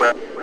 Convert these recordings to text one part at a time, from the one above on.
well.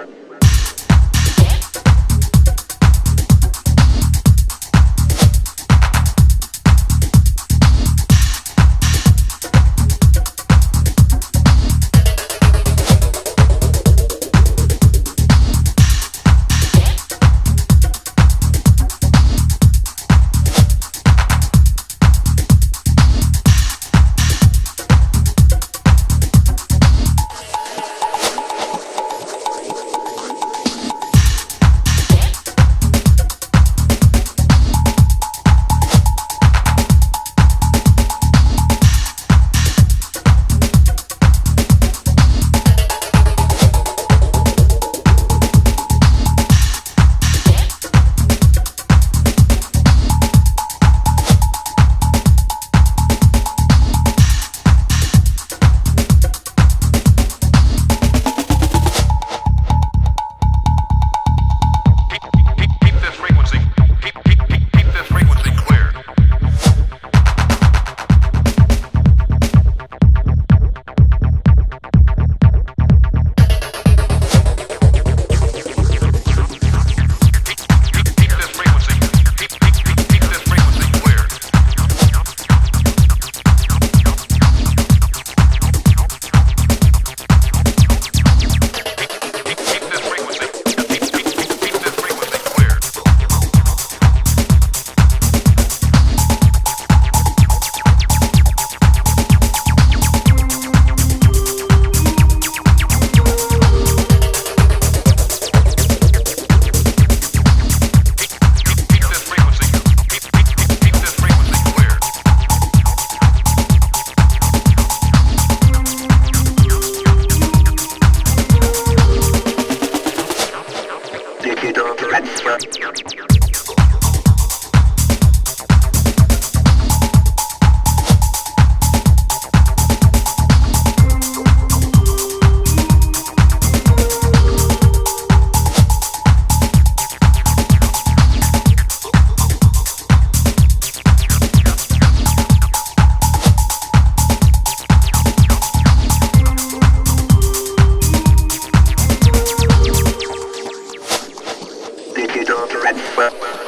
Transfer.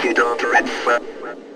Take it off, red.